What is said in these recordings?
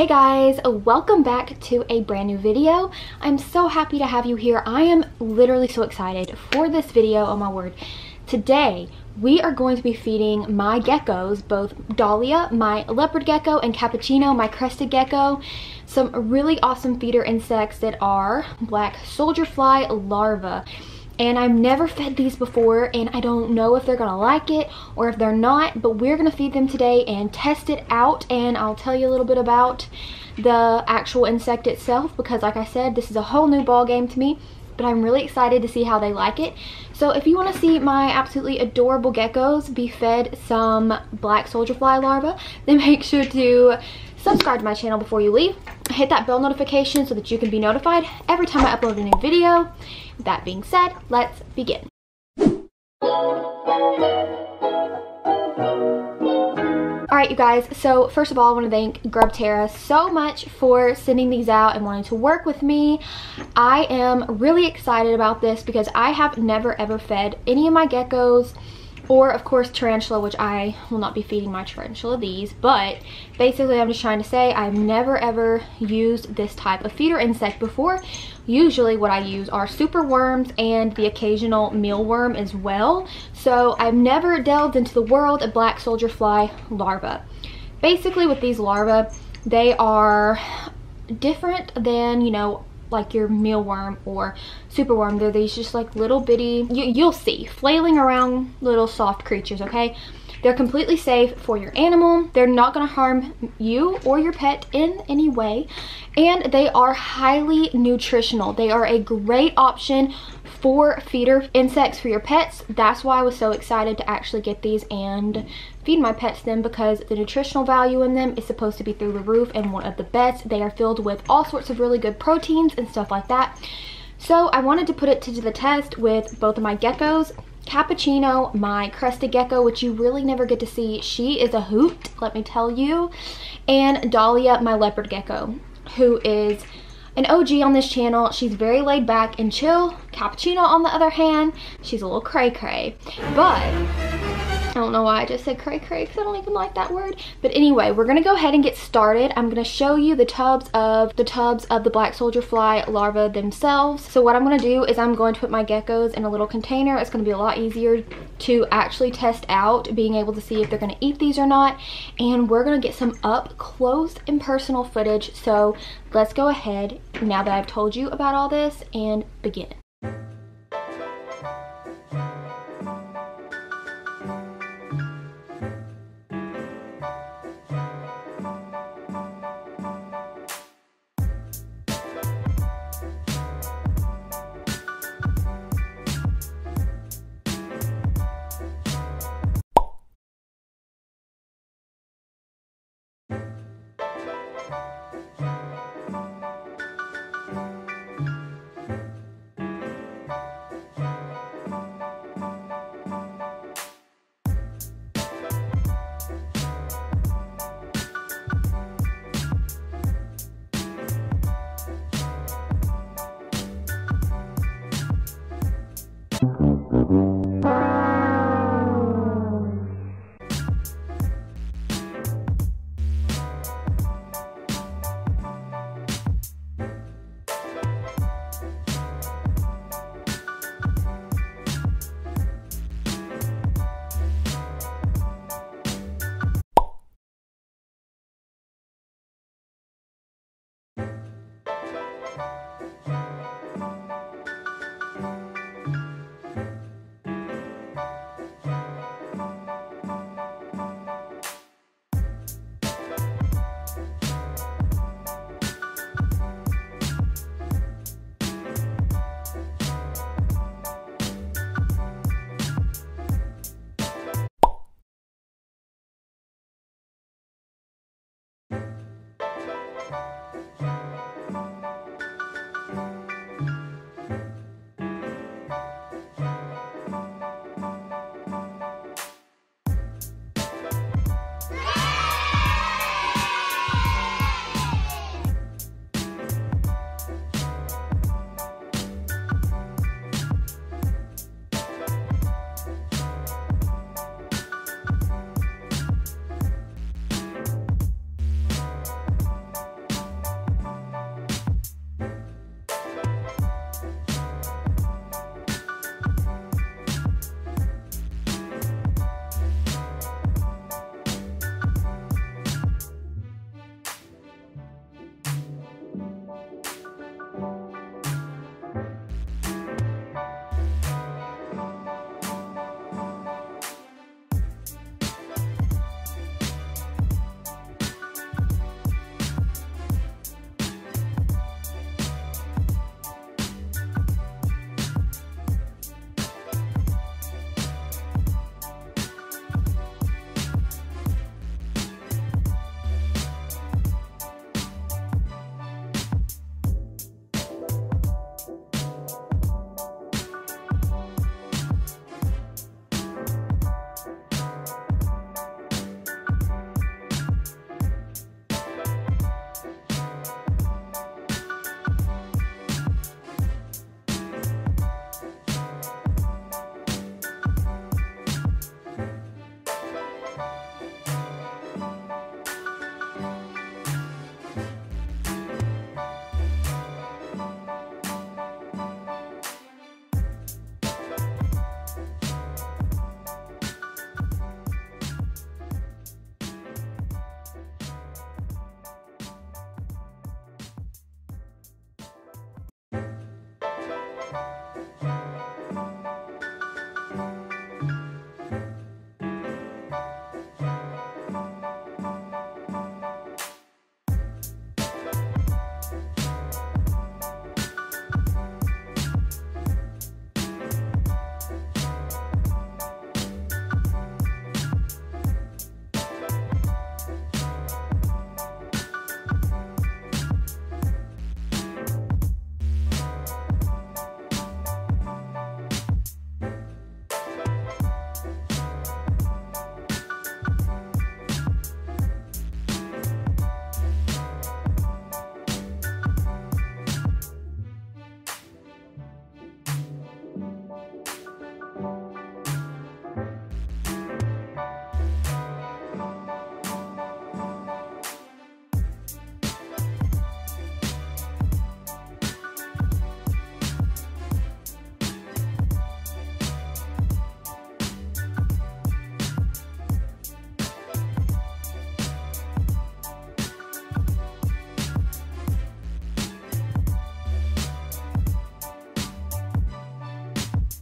Hey guys, welcome back to a brand new video. I'm so happy to have you here. I am literally so excited for this video, oh my word. Today, we are going to be feeding my geckos, both Dahlia, my leopard gecko, and Cappuccino, my crested gecko, some really awesome feeder insects that are black soldier fly larvae and I've never fed these before and I don't know if they're gonna like it or if they're not but we're gonna feed them today and test it out and I'll tell you a little bit about the actual insect itself because like I said this is a whole new ball game to me but I'm really excited to see how they like it. So if you want to see my absolutely adorable geckos be fed some black soldier fly larvae, then make sure to subscribe to my channel before you leave. Hit that bell notification so that you can be notified every time I upload a new video. That being said, let's begin. Alright you guys, so first of all I want to thank Grubterra so much for sending these out and wanting to work with me. I am really excited about this because I have never ever fed any of my geckos or of course tarantula, which I will not be feeding my tarantula these, but basically I'm just trying to say I've never ever used this type of feeder insect before. Usually what I use are super worms and the occasional mealworm as well. So I've never delved into the world of black soldier fly larvae. Basically with these larvae, they are different than, you know, like your mealworm or superworm. They're these just like little bitty, you, you'll see, flailing around little soft creatures, okay? They're completely safe for your animal. They're not going to harm you or your pet in any way. And they are highly nutritional. They are a great option for feeder insects for your pets. That's why I was so excited to actually get these and feed my pets them because the nutritional value in them is supposed to be through the roof and one of the best. They are filled with all sorts of really good proteins and stuff like that. So I wanted to put it to the test with both of my geckos. Cappuccino, my crested gecko, which you really never get to see. She is a hoot, let me tell you. And Dahlia, my leopard gecko, who is an OG on this channel. She's very laid back and chill. Cappuccino, on the other hand, she's a little cray-cray. But I don't know why I just said cray cray because I don't even like that word. But anyway, we're gonna go ahead and get started. I'm gonna show you the tubs of the tubs of the black soldier fly larvae themselves. So what I'm gonna do is I'm going to put my geckos in a little container. It's gonna be a lot easier to actually test out being able to see if they're gonna eat these or not. And we're gonna get some up close and personal footage. So let's go ahead now that I've told you about all this and begin. Música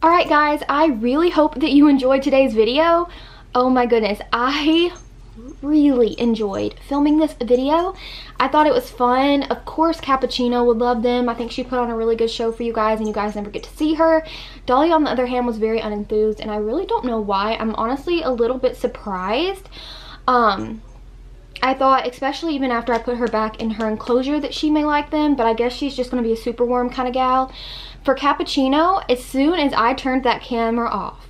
All right, guys, I really hope that you enjoyed today's video. Oh my goodness, I really enjoyed filming this video. I thought it was fun. Of course, Cappuccino would love them. I think she put on a really good show for you guys and you guys never get to see her. Dahlia, on the other hand, was very unenthused and I really don't know why. I'm honestly a little bit surprised. Um, I thought, especially even after I put her back in her enclosure, that she may like them, but I guess she's just going to be a super worm kind of gal. For Cappuccino, as soon as I turned that camera off,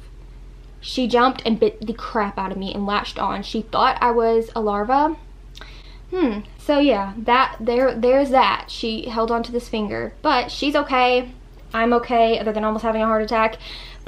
she jumped and bit the crap out of me and latched on. She thought I was a larva. Hmm, so yeah, that there there's that. She held on to this finger, but she's okay. I'm okay, other than almost having a heart attack.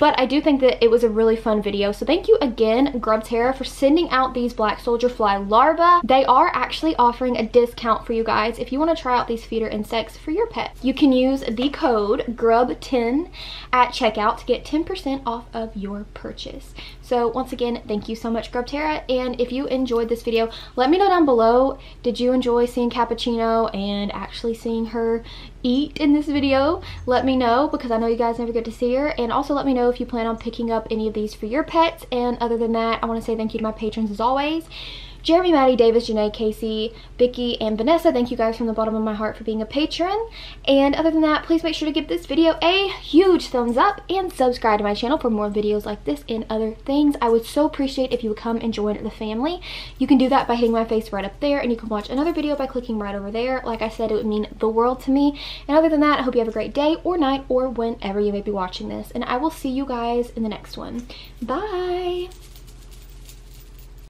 But I do think that it was a really fun video. So thank you again, Grubterra, for sending out these black soldier fly larvae. They are actually offering a discount for you guys if you want to try out these feeder insects for your pets. You can use the code GRUB10 at checkout to get 10% off of your purchase. So once again, thank you so much, Grubterra. And if you enjoyed this video, let me know down below, did you enjoy seeing Cappuccino and actually seeing her eat in this video? Let me know because I know you guys never get to see her. And also let me know if you plan on picking up any of these for your pets. And other than that, I want to say thank you to my patrons as always. Jeremy, Maddie, Davis, Janae, Casey, Vicky, and Vanessa. Thank you guys from the bottom of my heart for being a patron. And other than that, please make sure to give this video a huge thumbs up and subscribe to my channel for more videos like this and other things. I would so appreciate if you would come and join the family. You can do that by hitting my face right up there and you can watch another video by clicking right over there. Like I said, it would mean the world to me. And other than that, I hope you have a great day or night or whenever you may be watching this. And I will see you guys in the next one. Bye!